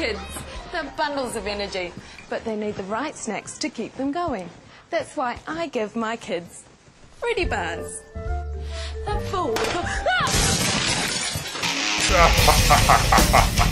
kids. They're bundles of energy, but they need the right snacks to keep them going. That's why I give my kids Fruity Bars. They're full!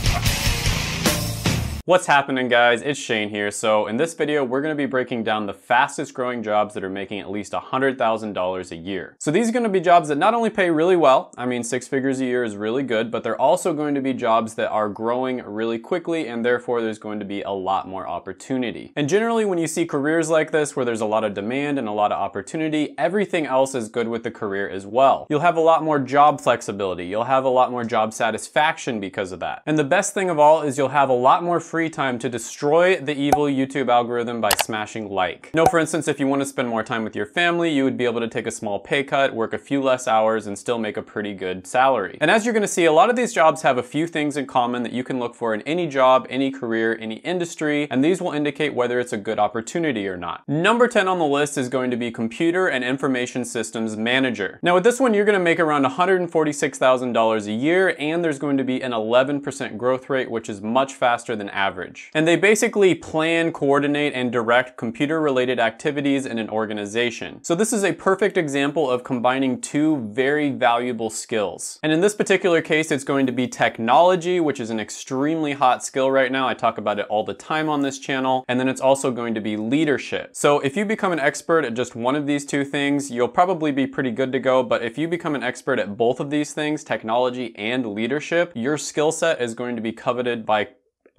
What's happening guys? It's Shane here. So in this video, we're gonna be breaking down the fastest growing jobs that are making at least $100,000 a year. So these are gonna be jobs that not only pay really well, I mean six figures a year is really good, but they're also going to be jobs that are growing really quickly and therefore there's going to be a lot more opportunity. And generally when you see careers like this where there's a lot of demand and a lot of opportunity, everything else is good with the career as well. You'll have a lot more job flexibility. You'll have a lot more job satisfaction because of that. And the best thing of all is you'll have a lot more free free time to destroy the evil YouTube algorithm by smashing like. No, for instance, if you want to spend more time with your family, you would be able to take a small pay cut, work a few less hours, and still make a pretty good salary. And as you're gonna see, a lot of these jobs have a few things in common that you can look for in any job, any career, any industry, and these will indicate whether it's a good opportunity or not. Number 10 on the list is going to be Computer and Information Systems Manager. Now with this one, you're gonna make around $146,000 a year, and there's going to be an 11% growth rate, which is much faster than average average. And they basically plan, coordinate, and direct computer-related activities in an organization. So this is a perfect example of combining two very valuable skills. And in this particular case, it's going to be technology, which is an extremely hot skill right now. I talk about it all the time on this channel. And then it's also going to be leadership. So if you become an expert at just one of these two things, you'll probably be pretty good to go. But if you become an expert at both of these things, technology and leadership, your skill set is going to be coveted by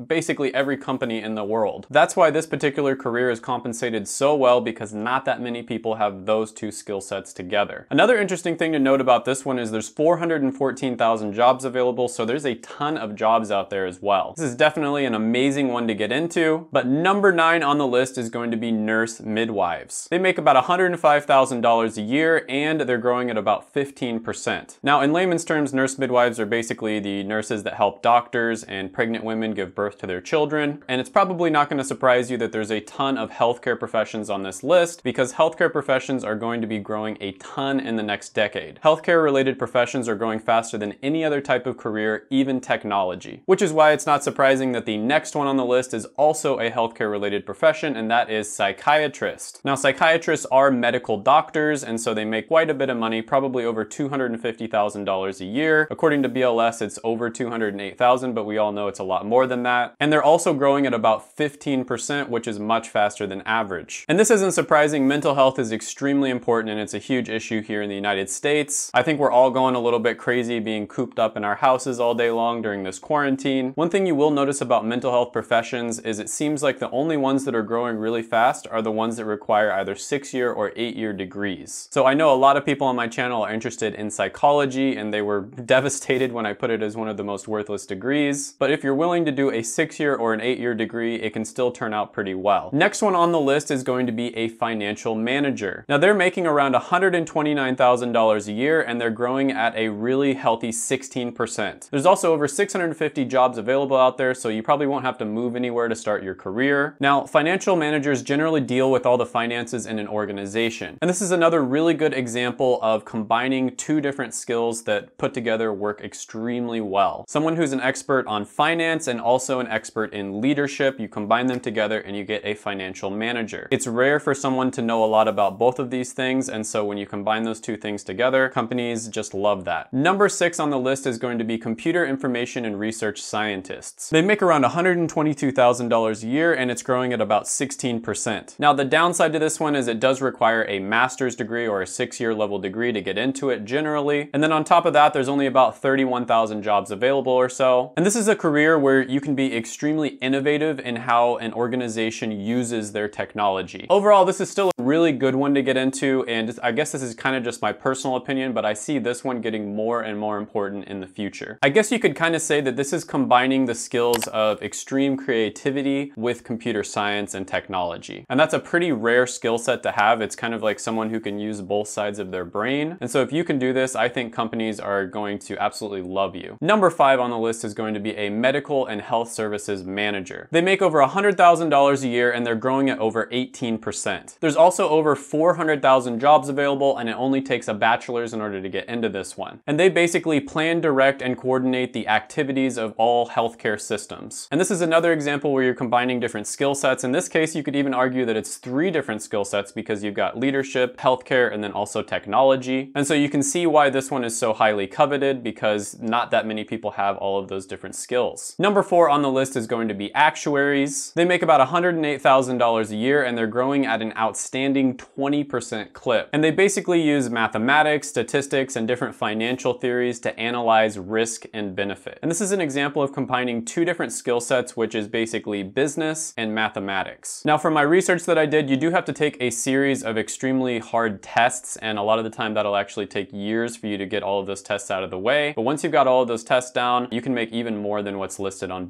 basically every company in the world. That's why this particular career is compensated so well because not that many people have those two skill sets together. Another interesting thing to note about this one is there's 414,000 jobs available, so there's a ton of jobs out there as well. This is definitely an amazing one to get into, but number nine on the list is going to be nurse midwives. They make about $105,000 a year and they're growing at about 15%. Now in layman's terms, nurse midwives are basically the nurses that help doctors and pregnant women give birth birth to their children. And it's probably not gonna surprise you that there's a ton of healthcare professions on this list because healthcare professions are going to be growing a ton in the next decade. Healthcare related professions are growing faster than any other type of career, even technology. Which is why it's not surprising that the next one on the list is also a healthcare related profession and that is psychiatrist. Now psychiatrists are medical doctors and so they make quite a bit of money, probably over $250,000 a year. According to BLS, it's over 208,000, but we all know it's a lot more than that that. And they're also growing at about 15%, which is much faster than average. And this isn't surprising. Mental health is extremely important and it's a huge issue here in the United States. I think we're all going a little bit crazy being cooped up in our houses all day long during this quarantine. One thing you will notice about mental health professions is it seems like the only ones that are growing really fast are the ones that require either six year or eight year degrees. So I know a lot of people on my channel are interested in psychology and they were devastated when I put it as one of the most worthless degrees. But if you're willing to do a six year or an eight year degree, it can still turn out pretty well. Next one on the list is going to be a financial manager. Now they're making around $129,000 a year and they're growing at a really healthy 16%. There's also over 650 jobs available out there, so you probably won't have to move anywhere to start your career. Now, financial managers generally deal with all the finances in an organization. And this is another really good example of combining two different skills that put together work extremely well. Someone who's an expert on finance and also an expert in leadership. You combine them together and you get a financial manager. It's rare for someone to know a lot about both of these things. And so when you combine those two things together, companies just love that. Number six on the list is going to be computer information and research scientists. They make around $122,000 a year and it's growing at about 16%. Now the downside to this one is it does require a master's degree or a six year level degree to get into it generally. And then on top of that, there's only about 31,000 jobs available or so. And this is a career where you can be extremely innovative in how an organization uses their technology. Overall, this is still a really good one to get into, and I guess this is kind of just my personal opinion, but I see this one getting more and more important in the future. I guess you could kind of say that this is combining the skills of extreme creativity with computer science and technology. And that's a pretty rare skill set to have. It's kind of like someone who can use both sides of their brain. And so if you can do this, I think companies are going to absolutely love you. Number five on the list is going to be a medical and health health services manager. They make over $100,000 a year and they're growing at over 18%. There's also over 400,000 jobs available and it only takes a bachelor's in order to get into this one. And they basically plan, direct, and coordinate the activities of all healthcare systems. And this is another example where you're combining different skill sets. In this case, you could even argue that it's three different skill sets because you've got leadership, healthcare, and then also technology. And so you can see why this one is so highly coveted because not that many people have all of those different skills. Number four on the list is going to be actuaries. They make about $108,000 a year and they're growing at an outstanding 20% clip. And they basically use mathematics, statistics, and different financial theories to analyze risk and benefit. And this is an example of combining two different skill sets, which is basically business and mathematics. Now for my research that I did, you do have to take a series of extremely hard tests, and a lot of the time that'll actually take years for you to get all of those tests out of the way. But once you've got all of those tests down, you can make even more than what's listed on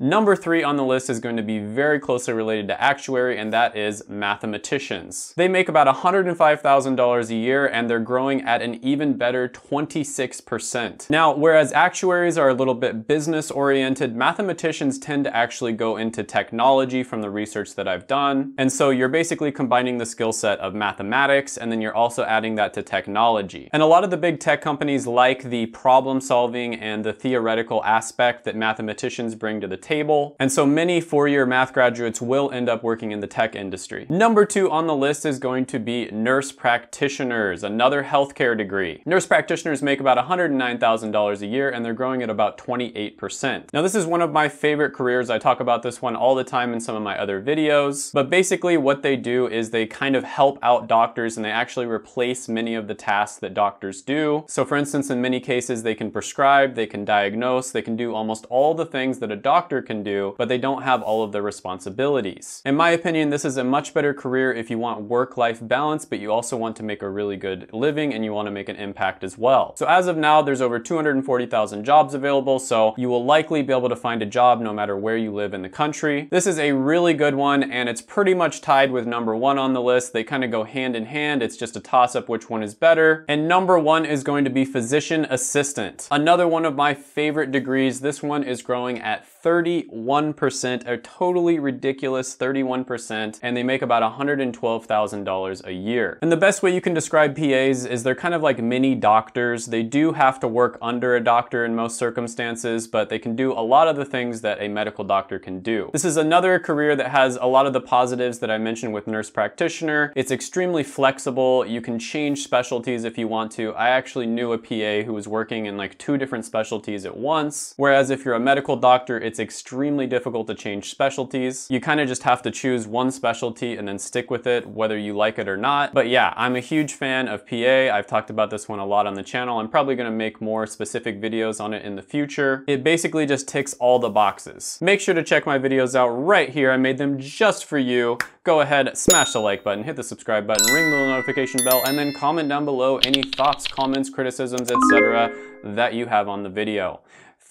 Number three on the list is going to be very closely related to actuary, and that is mathematicians. They make about $105,000 a year, and they're growing at an even better 26%. Now, whereas actuaries are a little bit business oriented, mathematicians tend to actually go into technology from the research that I've done. And so you're basically combining the skill set of mathematics and then you're also adding that to technology. And a lot of the big tech companies like the problem solving and the theoretical aspect that mathematicians bring to the table. And so many four-year math graduates will end up working in the tech industry. Number two on the list is going to be nurse practitioners, another healthcare degree. Nurse practitioners make about $109,000 a year and they're growing at about 28%. Now this is one of my favorite careers. I talk about this one all the time in some of my other videos, but basically what they do is they kind of help out doctors and they actually replace many of the tasks that doctors do. So for instance, in many cases, they can prescribe, they can diagnose, they can do almost all the things that a doctor can do, but they don't have all of the responsibilities. In my opinion, this is a much better career if you want work-life balance, but you also want to make a really good living and you want to make an impact as well. So as of now, there's over 240,000 jobs available, so you will likely be able to find a job no matter where you live in the country. This is a really good one and it's pretty much tied with number one on the list. They kind of go hand in hand. It's just a toss up which one is better. And number one is going to be physician assistant. Another one of my favorite degrees. This one is growing at death. 31%, a totally ridiculous 31%, and they make about $112,000 a year. And the best way you can describe PAs is they're kind of like mini doctors. They do have to work under a doctor in most circumstances, but they can do a lot of the things that a medical doctor can do. This is another career that has a lot of the positives that I mentioned with nurse practitioner. It's extremely flexible. You can change specialties if you want to. I actually knew a PA who was working in like two different specialties at once, whereas if you're a medical doctor, it's extremely difficult to change specialties. You kind of just have to choose one specialty and then stick with it, whether you like it or not. But yeah, I'm a huge fan of PA. I've talked about this one a lot on the channel. I'm probably gonna make more specific videos on it in the future. It basically just ticks all the boxes. Make sure to check my videos out right here. I made them just for you. Go ahead, smash the like button, hit the subscribe button, ring the notification bell, and then comment down below any thoughts, comments, criticisms, etc. that you have on the video.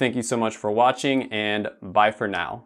Thank you so much for watching and bye for now.